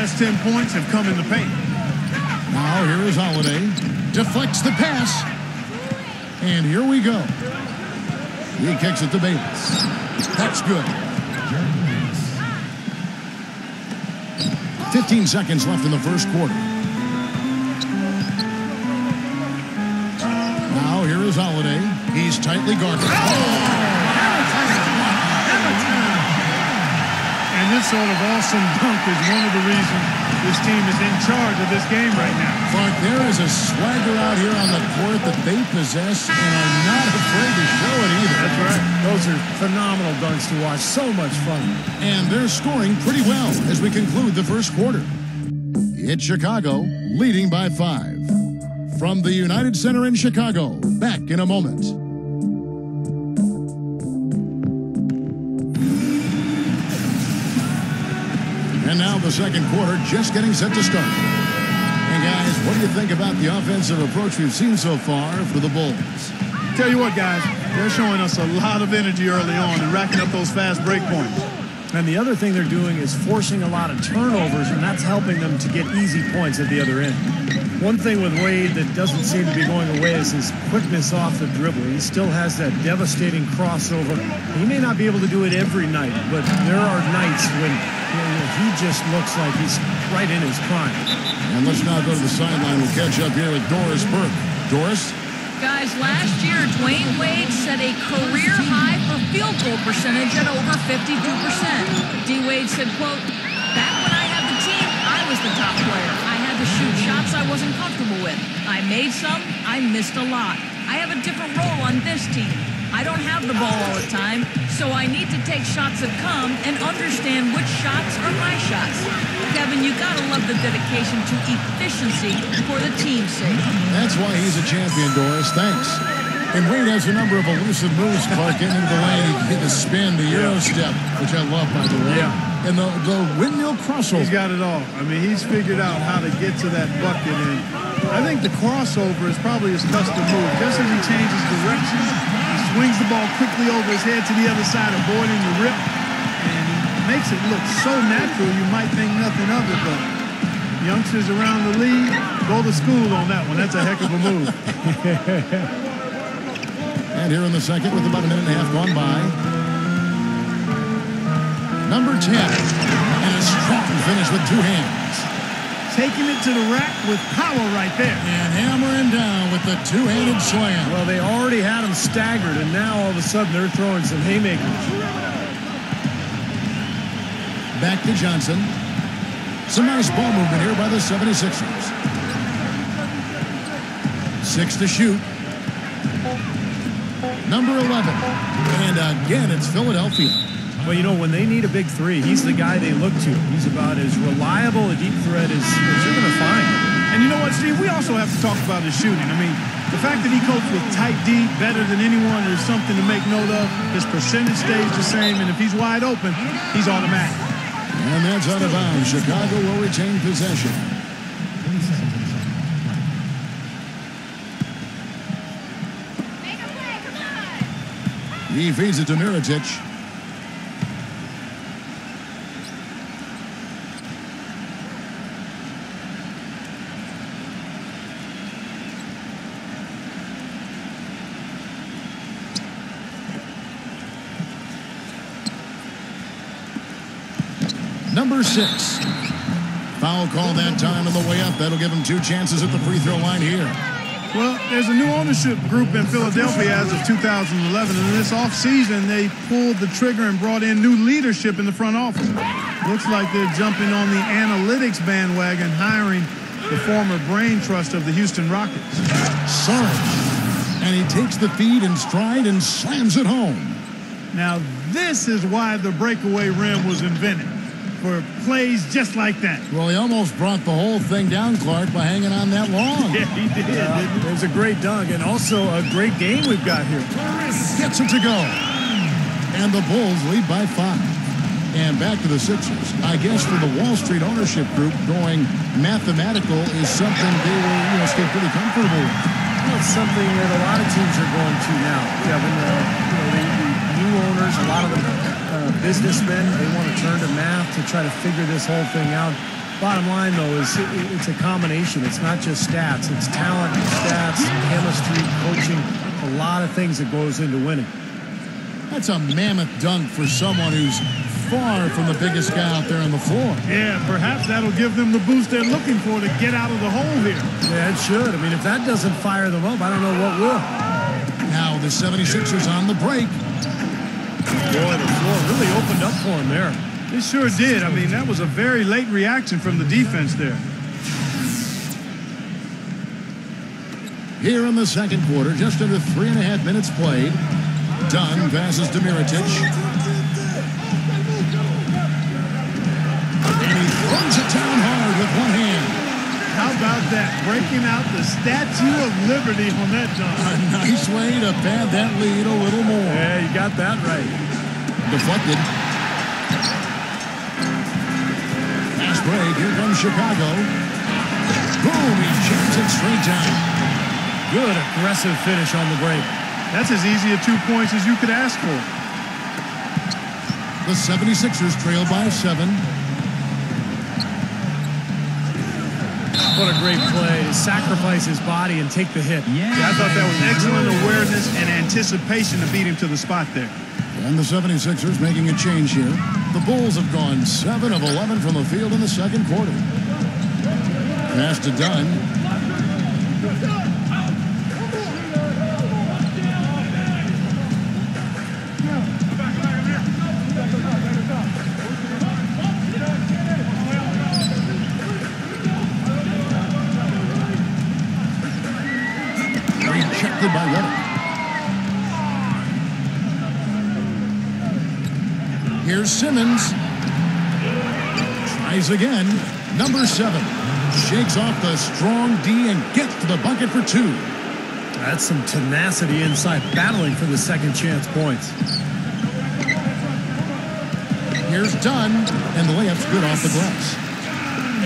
last 10 points have come in the paint. Now here is Holiday. Deflects the pass. And here we go. He kicks it to Bayless. That's good. 15 seconds left in the first quarter. Now here is Holiday. He's tightly guarded. Oh! This sort of awesome dunk is one of the reasons this team is in charge of this game right now. Clark, there is a swagger out here on the court that they possess and are not afraid to show it either. That's right. Those are phenomenal dunks to watch. So much fun. And they're scoring pretty well as we conclude the first quarter. It's Chicago leading by five. From the United Center in Chicago, back in a moment. And now the second quarter just getting set to start. And guys, what do you think about the offensive approach we've seen so far for the Bulls? Tell you what, guys, they're showing us a lot of energy early on and racking up those fast break points. And the other thing they're doing is forcing a lot of turnovers, and that's helping them to get easy points at the other end. One thing with Wade that doesn't seem to be going away is his quickness off the dribble. He still has that devastating crossover. He may not be able to do it every night, but there are nights when you know, he just looks like he's right in his prime. And let's now go to the sideline. We'll catch up here with Doris Burke. Doris? Guys, last year, Dwyane Wade set a career high for field goal percentage at over 52%. D. Wade said, quote, back when I had the team, I was the top player. I had to shoot shots I wasn't comfortable with. I made some, I missed a lot. I have a different role on this team. I don't have the ball all the time, so I need to take shots that come and understand which shots are my shots. Kevin, you gotta love the dedication to efficiency for the team's sake. That's why he's a champion, Doris. Thanks. And Wade has a number of elusive moves, Clark, getting into the lane. He hit the spin, the Euro step, which I love, by the way. Yeah. And the, the windmill crossover. He's got it all. I mean, he's figured out how to get to that bucket, and I think the crossover is probably his custom move. Just as he changes direction, he swings the ball quickly over his head to the other side, avoiding the rip, and he makes it look so natural you might think nothing of it, but youngsters around the league, go to school on that one. That's a heck of a move. And here in the second, with about a minute and a half gone by, number 10. And a strong finish with two hands. Taking it to the rack with power right there. And hammering down with the two-handed slam. Well, they already had him staggered, and now all of a sudden they're throwing some haymakers. Back to Johnson. Some nice ball movement here by the 76ers. Six to shoot. Number 11. And again, it's Philadelphia. Well, you know, when they need a big three, he's the guy they look to. He's about as reliable a deep threat as, as you're going to find. And you know what, Steve? We also have to talk about his shooting. I mean, the fact that he copes with tight D better than anyone is something to make note of. His percentage stays the same, and if he's wide open, he's automatic. And that's out of bounds. Chicago will retain possession. He feeds it to Mirotic. Number six. Foul call that time on the way up. That'll give him two chances at the free throw line here. Well, there's a new ownership group in Philadelphia as of 2011, and in this offseason, they pulled the trigger and brought in new leadership in the front office. Looks like they're jumping on the analytics bandwagon, hiring the former brain trust of the Houston Rockets. Sarge. And he takes the feed in stride and slams it home. Now, this is why the breakaway rim was invented, for plays just like that. Well, he almost brought the whole thing down, Clark, by hanging on that long. Yeah, he did. Uh, it was a great dunk and also a great game we've got here. Gets it to go. And the Bulls lead by five. And back to the Sixers. I guess for the Wall Street ownership group, going mathematical is something they will, you know, stay pretty comfortable with. Well, it's something that a lot of teams are going to now, Kevin. Uh, you know, the, the new owners, a lot of them businessmen, they want to turn to math to try to figure this whole thing out. Bottom line, though, is it's a combination. It's not just stats. It's talent, stats, chemistry, coaching, a lot of things that goes into winning. That's a mammoth dunk for someone who's far from the biggest guy out there on the floor. Yeah, perhaps that'll give them the boost they're looking for to get out of the hole here. Yeah, it should. I mean, if that doesn't fire them up, I don't know what will. Now the 76ers on the break. Boy, the floor really opened up for him there. It sure did. I mean, that was a very late reaction from the defense there. Here in the second quarter, just under three and a half minutes played. Dunn passes to Mirotic. And he throws it down hard with one hand. How about that? Breaking out the Statue of Liberty on that dunk. A nice way to pad that lead a little more. Yeah, you got that right. Deflected. Fast break. Here comes Chicago. Boom. He jams it straight down. Good aggressive finish on the break. That's as easy a two points as you could ask for. The 76ers trail by seven. What a great play to sacrifice his body and take the hit. Yeah, I thought that was excellent awareness and anticipation to beat him to the spot there. And the 76ers making a change here. The Bulls have gone 7 of 11 from the field in the second quarter. Pass to Dunn. Here's Simmons. Tries again. Number seven. Shakes off the strong D and gets to the bucket for two. That's some tenacity inside, battling for the second chance points. Here's Dunn, and the layup's good off the glass.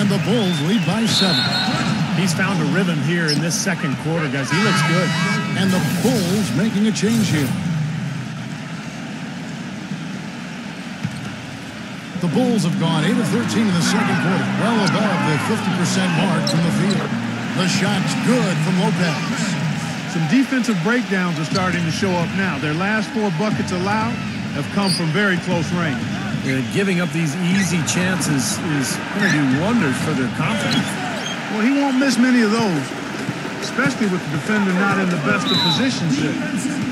And the Bulls lead by seven. He's found a rhythm here in this second quarter, guys. He looks good. And the Bulls making a change here. The Bulls have gone 8 of 13 in the second quarter, well above the 50% mark from the field. The shot's good from Lopez. Some defensive breakdowns are starting to show up now. Their last four buckets allowed have come from very close range. Uh, giving up these easy chances is going to do wonders for their confidence. Well, he won't miss many of those, especially with the defender not in the best of positions here.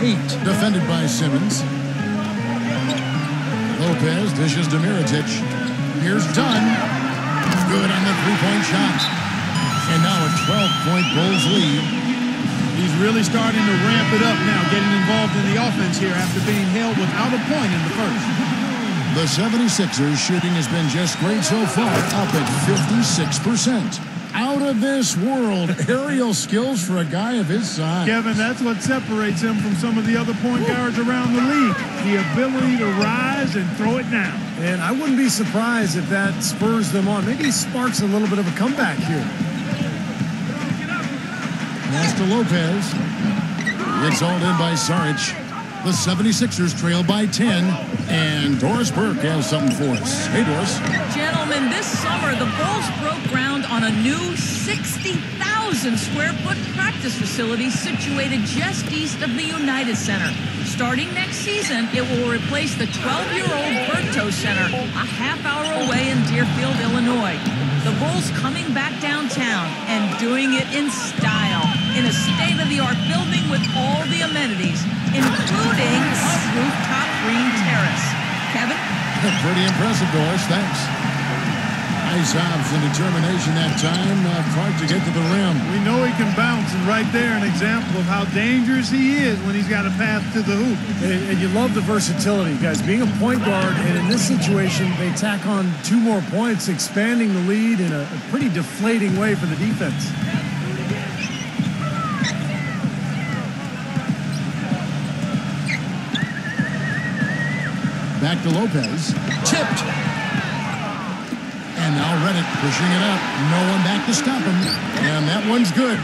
Eight, defended by Simmons. Lopez dishes to Mirotic. Here's Dunn. Good on the three-point shot. And now a 12-point Bulls lead. He's really starting to ramp it up now, getting involved in the offense here after being held without a point in the first. The 76ers shooting has been just great so far, up at 56%. Out of this world aerial skills for a guy of his size. Kevin, that's what separates him from some of the other point guards around the league. The ability to rise and throw it down. And I wouldn't be surprised if that spurs them on. Maybe sparks a little bit of a comeback here. Pass to Lopez. It's hauled in by Saric. The 76ers trail by 10. And Doris Burke has something for us. Hey, Doris. Gentlemen, this summer the Bulls broke ground on a new 60,000 square foot practice facility situated just east of the United Center. Starting next season, it will replace the 12-year-old Berto Center, a half hour away in Deerfield, Illinois. The Bulls coming back downtown and doing it in style, in a state-of-the-art building with all the amenities, including a rooftop green terrace. Kevin? Pretty impressive, Doris. Thanks. Nice hops and determination that time. Uh, hard to get to the rim. We know he can bounce, and right there, an example of how dangerous he is when he's got a path to the hoop. And, and you love the versatility, guys. Being a point guard, and in this situation, they tack on two more points, expanding the lead in a, a pretty deflating way for the defense. Back to Lopez. Tipped. And now Redick pushing it up. No one back to stop him. And that one's good.